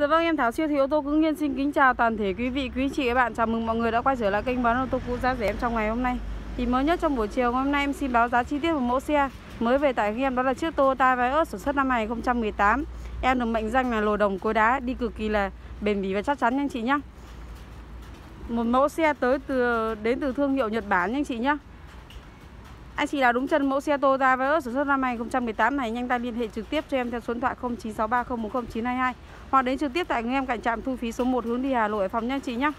Dạ vâng em Thảo siêu thị ô tô cứng nhiên xin kính chào toàn thể quý vị, quý chị, các bạn. Chào mừng mọi người đã quay trở lại kênh bán ô tô cũ giá rẻ em trong ngày hôm nay. Thì mới nhất trong buổi chiều hôm nay em xin báo giá chi tiết của mẫu xe mới về tại em, đó là chiếc Toyota Vios sản xuất năm 2018 em được mệnh danh là lồ đồng cối đá, đi cực kỳ là bền bỉ và chắc chắn nha anh chị nhá. Một mẫu xe tới từ, đến từ thương hiệu Nhật Bản nha anh chị nhá anh chị nào đúng chân, mẫu xe Toyota Vios sản xuất năm 2018 này, nhanh tay liên hệ trực tiếp cho em theo số điện thoại 0963040922 hoặc đến trực tiếp tại người em cạnh trạm thu phí số 1 hướng đi Hà Nội phòng nha anh chị nhá.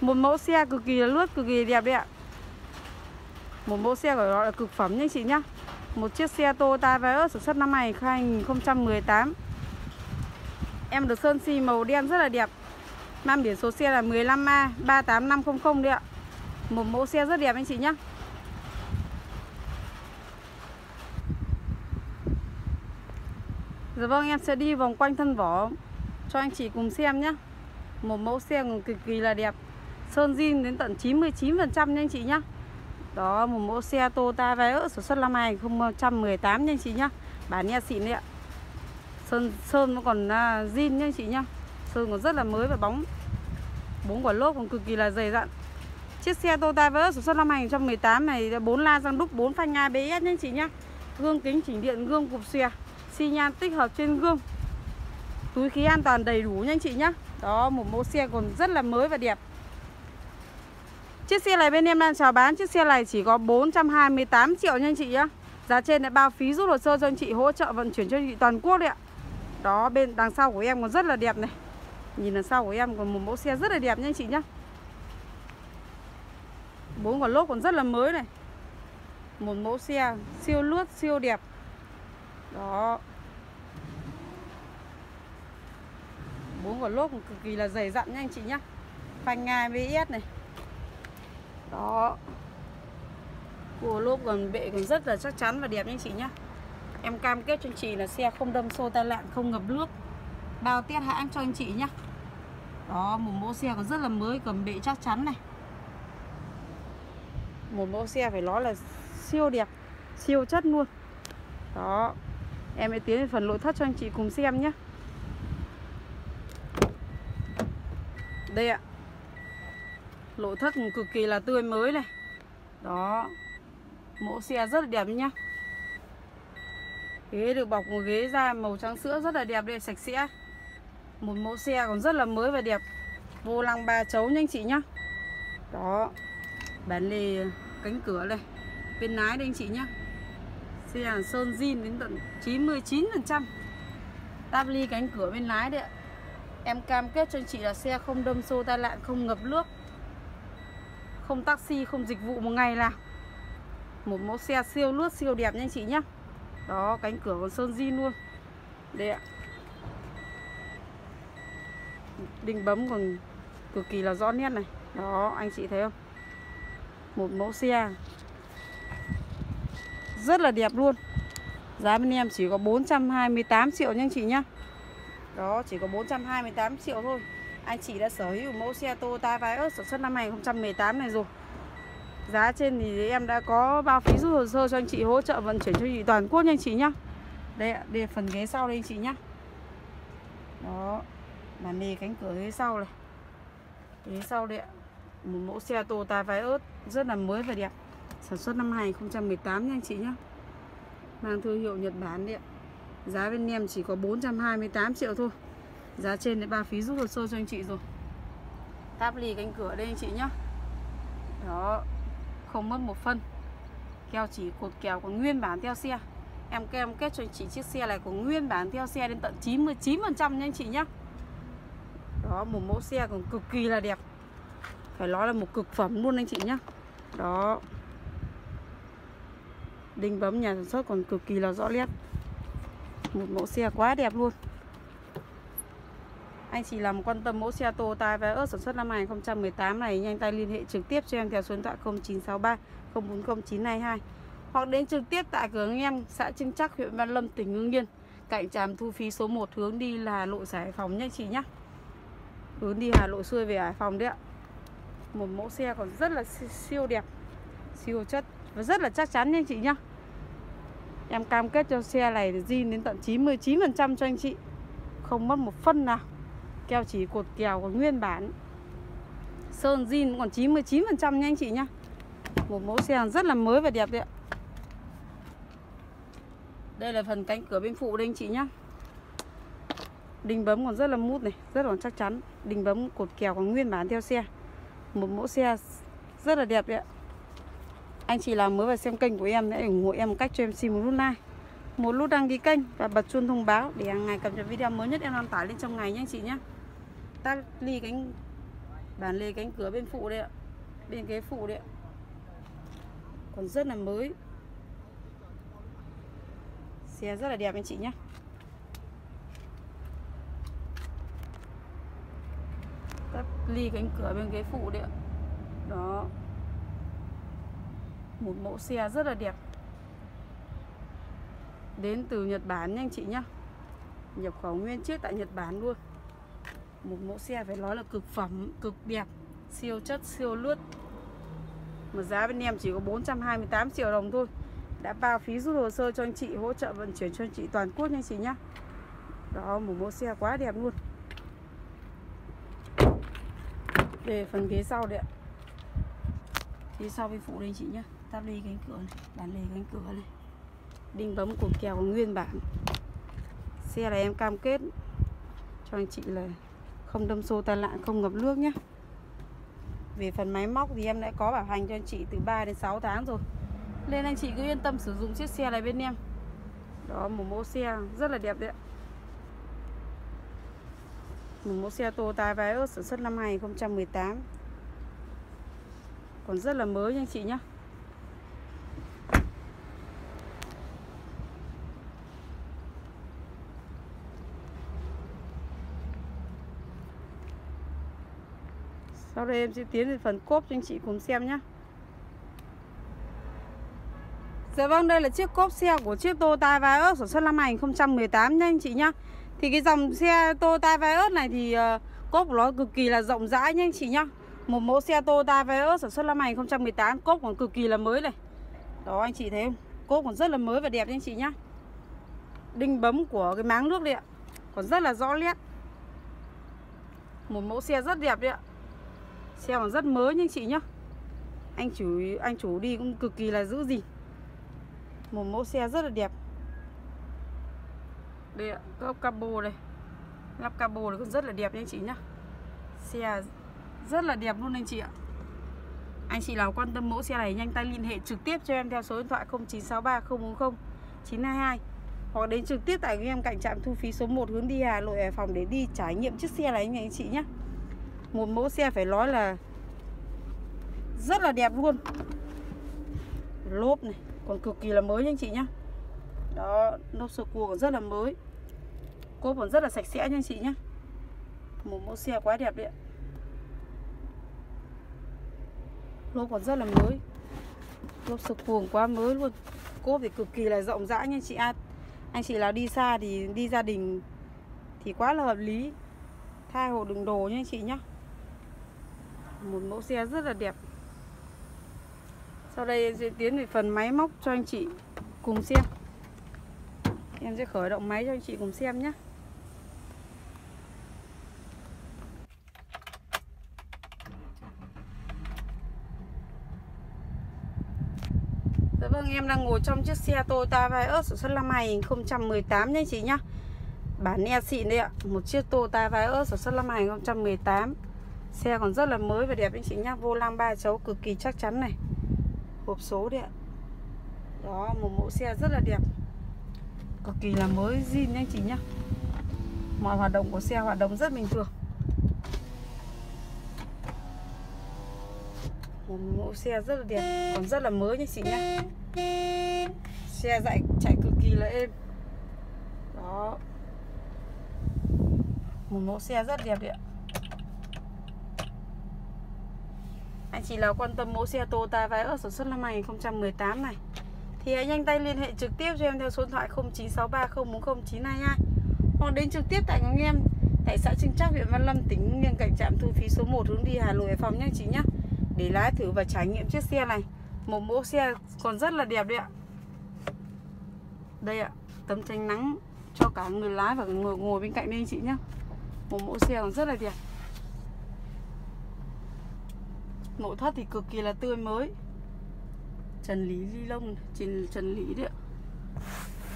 Một mẫu xe cực kỳ là lướt, cực kỳ đẹp đấy ạ. Một mẫu xe gọi là cực phẩm nha anh chị nhá. Một chiếc xe Toyota Vios sản xuất năm 2018. Em được sơn xi màu đen rất là đẹp. Mang biển số xe là 15A 38500 đấy ạ. Một mẫu xe rất đẹp anh chị nhá. Dạ vâng em sẽ đi vòng quanh thân vỏ. Cho anh chị cùng xem nhé Một mẫu xe cực kỳ là đẹp. Sơn zin đến tận 99% nha anh chị nhé Đó, một mẫu xe Toyota Vios sản xuất năm 2018 nha anh chị nhé Bản nha xịn đấy ạ. Sơn sơn nó còn à, zin nha anh chị nhá. Sơn còn rất là mới và bóng. Bốn quả lốp còn cực kỳ là dày dặn. Chiếc xe Toyota Vios sản xuất năm 2018 này 4 la răng đúc 4 phanh ABS nha anh chị nhá. Gương kính chỉnh điện, gương cụp xòe xi nhan tích hợp trên gương. Túi khí an toàn đầy đủ nha anh chị nhá. Đó, một mẫu xe còn rất là mới và đẹp. Chiếc xe này bên em đang chào bán. Chiếc xe này chỉ có 428 triệu nha anh chị nhá. Giá trên đã bao phí rút hồ sơ cho anh chị, hỗ trợ vận chuyển cho anh chị toàn quốc đấy ạ. Đó, bên đằng sau của em còn rất là đẹp này. Nhìn đằng sau của em còn một mẫu xe rất là đẹp nha anh chị nhá. Bốn quả lốp còn rất là mới này. Một mẫu xe siêu lướt, siêu đẹp đó. Bốn quả lốp cực kỳ là dày dặn nha anh chị nhá. Phanh ngai VS này. Đó. Của lốp còn bệ còn rất là chắc chắn và đẹp nha anh chị nhá. Em cam kết cho anh chị là xe không đâm xô tai nạn, không ngập nước. Bao tiết hãng cho anh chị nhá. Đó, một mẫu xe còn rất là mới cầm bệ chắc chắn này. Một mẫu xe phải nói là siêu đẹp, siêu chất luôn. Đó. Em sẽ tiến về phần nội thất cho anh chị cùng xem nhé. Đây ạ. Nội thất cực kỳ là tươi mới này. Đó. Mẫu xe rất là đẹp nhá. Ghế được bọc một ghế da màu trắng sữa rất là đẹp đây, sạch sẽ. Một mẫu xe còn rất là mới và đẹp. Vô lăng ba chấu nha anh chị nhá. Đó. Bản lề cánh cửa này Bên lái đây anh chị nhá. Xe là sơn zin đến tận 99% Táp ly cánh cửa bên lái đấy ạ. Em cam kết cho anh chị là xe không đâm xô tai nạn, không ngập nước Không taxi, không dịch vụ một ngày là Một mẫu xe siêu lướt, siêu đẹp nha anh chị nhá. Đó, cánh cửa còn sơn zin luôn. Đây ạ. Đinh bấm còn cực kỳ là rõ nét này. Đó, anh chị thấy không? Một mẫu xe rất là đẹp luôn. Giá bên em chỉ có 428 triệu nha anh chị nhá. Đó chỉ có 428 triệu thôi. Anh chị đã sở hữu mẫu xe Toyota Vios sản xuất năm 2018 này rồi. Giá trên thì em đã có bao phí rút hồ sơ cho anh chị hỗ trợ vận chuyển cho chị toàn quốc nha anh chị nhá. Đây ạ, đây phần ghế sau đây anh chị nhá. Đó Màn nề cánh cửa ghế sau này. Ghế sau đây ạ. Một mẫu xe Toyota Vios rất là mới và đẹp. Sản xuất năm 2018 nha anh chị nhé Mang thương hiệu Nhật Bản đấy ạ. Giá bên em chỉ có 428 triệu thôi. Giá trên để ba phí rút hồ sơ cho anh chị rồi. Táp lì cánh cửa đây anh chị nhé Đó, Không mất một phân. Keo chỉ cột kèo còn nguyên bản theo xe. Em kem kết cho anh chị chiếc xe này có nguyên bản theo xe đến tận 99% nha anh chị nhé Đó, một mẫu xe còn cực kỳ là đẹp. Phải nói là một cực phẩm luôn anh chị nhé Đó. Đinh bấm nhà sản xuất còn cực kỳ là rõ nét. Một mẫu xe quá đẹp luôn. Anh chị làm quan tâm mẫu xe Toyota Vios sản xuất năm 2018 này Nhanh tay liên hệ trực tiếp cho em theo số điện thoại 0963 040 922 Hoặc đến trực tiếp tại cửa em xã Trưng Chắc, huyện Văn Lâm, tỉnh Hưng Yên. Cạnh trạm thu phí số 1 hướng đi là Hà Nội Hải Phòng nha chị nhé. Hướng đi Hà Nội xuôi về Hải Phòng đấy ạ. Một mẫu xe còn rất là siêu đẹp, Siêu chất và rất là chắc chắn nha anh chị nhá. Em cam kết cho xe này zin đến tận 99% cho anh chị. Không mất một phân nào. Keo chỉ cột kèo còn nguyên bản. Sơn zin còn 99% nha anh chị nhá. Một mẫu xe rất là mới và đẹp đấy ạ. Đây là phần cánh cửa bên phụ đây anh chị nhá. Đình bấm còn rất là mút này, Rất là chắc chắn. Đình bấm cột kèo còn nguyên bản theo xe. Một mẫu xe rất là đẹp đấy ạ. Anh chị nào mới vào xem kênh của em Hãy ủng hộ em một cách cho em xin một nút like. Một nút đăng ký kênh và bật chuông thông báo để hàng ngày cập nhật video mới nhất em đăng tải lên trong ngày nhé, anh chị nhé. Ta ly cánh, bàn lề cánh cửa bên phụ đây ạ. Bên ghế phụ đấy ạ. Còn rất là mới. Xe rất là đẹp anh chị nhé. Tắt ly cánh cửa bên ghế phụ đấy ạ. Đó một mẫu xe rất là đẹp. Đến từ Nhật Bản nha anh chị nhá. Nhập khẩu nguyên chiếc tại Nhật Bản luôn. Một mẫu xe phải nói là cực phẩm, cực đẹp, siêu chất, siêu lướt. Mà giá bên em chỉ có 428 triệu đồng thôi. Đã bao phí rút hồ sơ cho anh chị, hỗ trợ vận chuyển cho anh chị toàn quốc nha anh chị nhá. Đó, một mẫu xe quá đẹp luôn. Về phần ghế sau đấy ạ. Phía sau bên phụ đây anh chị nhá tắp ly cánh cửa này bàn lề cánh cửa này. Đinh bấm của kèo nguyên bản. Xe này em cam kết cho anh chị là không đâm xô tai nạn, không ngập nước nhé về phần máy móc thì em đã có bảo hành cho anh chị từ 3 đến 6 tháng rồi. Nên anh chị cứ yên tâm sử dụng chiếc xe này bên em. Đó, một mẫu xe rất là đẹp đấy ạ. Một mẫu xe Toyota Vios sản xuất năm 2018 còn rất là mới nha anh chị nhé Sau đây em sẽ tiến về phần cốp cho anh chị cùng xem nhé Dạ vâng, đây là chiếc cốp xe của chiếc Toyota Vios sản xuất năm 2018 nha anh chị nhá. Thì cái dòng xe Toyota Vios này thì uh, cốp của nó cực kỳ là rộng rãi nha anh chị nhá. Một mẫu xe Toyota Vios sản xuất năm 2018 cốp còn cực kỳ là mới này. Đó anh chị thấy không? Cốp còn rất là mới và đẹp nha anh chị nhá. Đinh bấm của cái máng nước đấy ạ. Còn rất là rõ nét. Một mẫu xe rất đẹp đấy ạ. Xe còn rất mới nha anh chị nhá. Anh chủ anh chủ đi cũng cực kỳ là giữ gìn Một mẫu xe rất là đẹp. Đây ạ, lắp cabo đây. Lắp cabo này cũng rất là đẹp nha anh chị nhá. Xe rất là đẹp luôn anh chị ạ. Anh chị nào quan tâm mẫu xe này nhanh tay liên hệ trực tiếp cho em theo số điện thoại 0963 040 922 hoặc đến trực tiếp tại em cạnh trạm thu phí số 1 hướng đi Hà Nội Hải Phòng để đi trải nghiệm chiếc xe này nha anh chị nhé một mẫu xe phải nói là rất là đẹp luôn. Lốp này còn cực kỳ là mới nha anh chị nhá. Đó lốp sơ cua còn rất là mới. Cốp còn rất là sạch sẽ nha anh chị nhá. Một mẫu xe quá đẹp đấy ạ. Lốp còn rất là mới. Lốp sơ cuồng quá mới luôn. Cốp thì cực kỳ là rộng rãi nha anh chị à, anh chị nào đi xa thì đi gia đình thì quá là hợp lý. Tha hồ đựng đồ nha anh chị nhá một mẫu xe rất là đẹp. Sau đây em sẽ tiến về phần máy móc cho anh chị cùng xem. Em sẽ khởi động máy cho anh chị cùng xem nhé. Dạ vâng em đang ngồi trong chiếc xe Toyota Vios sản xuất năm 2018 nha anh chị nhá. Bản e xịn đây ạ, Một chiếc Toyota Vios sản xuất năm 2018 Xe còn rất là mới và đẹp anh chị nhá. Vô lăng ba chấu cực kỳ chắc chắn này. Hộp số đấy ạ. Đó một mẫu xe rất là đẹp. Cực kỳ là mới zin nha anh chị nhá. Mọi hoạt động của xe hoạt động rất bình thường. Một mẫu xe rất là đẹp Còn rất là mới nha chị nhá. Xe chạy, chạy cực kỳ là êm. Đó. Một mẫu xe rất đẹp đấy ạ. Anh chị nào quan tâm mẫu xe Toyota Vios sản xuất năm 2018 này Thì hãy nhanh tay liên hệ trực tiếp cho em theo số điện thoại 0963040922 Hoặc đến trực tiếp tại nhà em Tại xã Trinh Trác, huyện Văn Lâm, tỉnh Nghiêng cạnh trạm thu phí số 1 hướng đi Hà Nội Hải Phòng nha chị nhé. Để lái thử và trải nghiệm chiếc xe này Một mẫu xe còn rất là đẹp đấy ạ. Đây ạ, tấm tranh nắng cho cả người lái và người ngồi bên cạnh đây anh chị nhé. Một mẫu xe còn rất là đẹp nội thất thì cực kỳ là tươi mới. Trần lý ly lông trần, trần lý đấy ạ.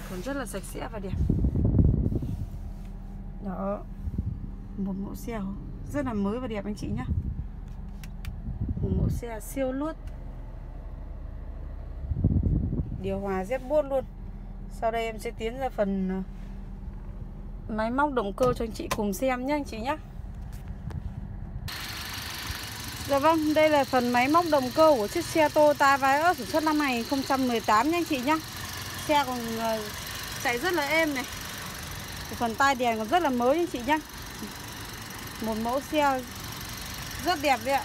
Còn rất là sạch sẽ và đẹp. Đó. Một mẫu xe rất là mới và đẹp anh chị nhá. Một mẫu xe siêu luốt. Điều hòa dép buốt luôn. Sau đây em sẽ tiến ra phần ờ, máy móc động cơ cho anh chị cùng xem nhé anh chị nhé Dạ vâng, đây là phần máy móc động cơ của chiếc xe Toyota Vios sản xuất năm 2018 nha anh chị nhá Xe còn ờ, chạy rất là êm này. Phần tai đèn còn rất là mới anh chị nhá Một mẫu xe rất đẹp đấy ạ.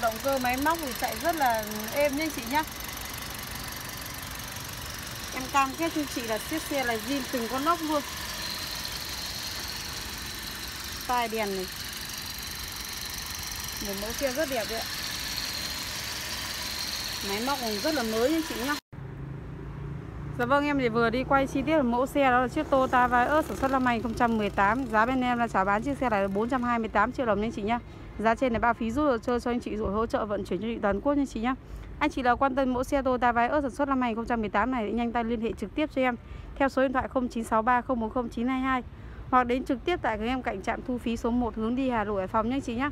Động cơ máy móc thì chạy rất là êm nha anh chị nhá Em cam kết cho chị là chiếc xe là zin từng con lốc luôn. Tai đèn này. Một mẫu xe rất đẹp đấy ạ. Máy móc cũng rất là mới nha chị nhá. Dạ vâng em thì vừa đi quay chi tiết mẫu xe đó là chiếc Toyota Vios sản xuất năm 2018 Giá bên em là trả bán chiếc xe này là 428 triệu đồng nha chị nhá. Giá trên này bao phí rút hồ cho anh chị rồi hỗ trợ vận chuyển cho chị toàn quốc nha chị nhá. Anh chị nào quan tâm mẫu xe Toyota Vios sản xuất năm 2018 này nhanh tay liên hệ trực tiếp cho em theo số điện thoại 0963040922 hoặc đến trực tiếp tại cửa em cạnh trạm thu phí số 1 hướng đi Hà Nội, Hải Phòng nha anh chị nhé.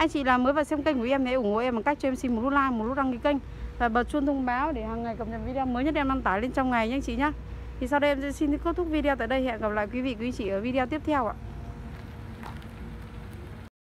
Anh chị là mới vào xem kênh của em hãy ủng hộ em bằng cách cho em xin một nút like, một nút đăng ký kênh và bật chuông thông báo để hàng ngày cập nhật video mới nhất em đăng tải lên trong ngày nhé anh chị nhé. Thì sau đây em sẽ xin kết thúc video tại đây hẹn gặp lại quý vị quý chị ở video tiếp theo ạ.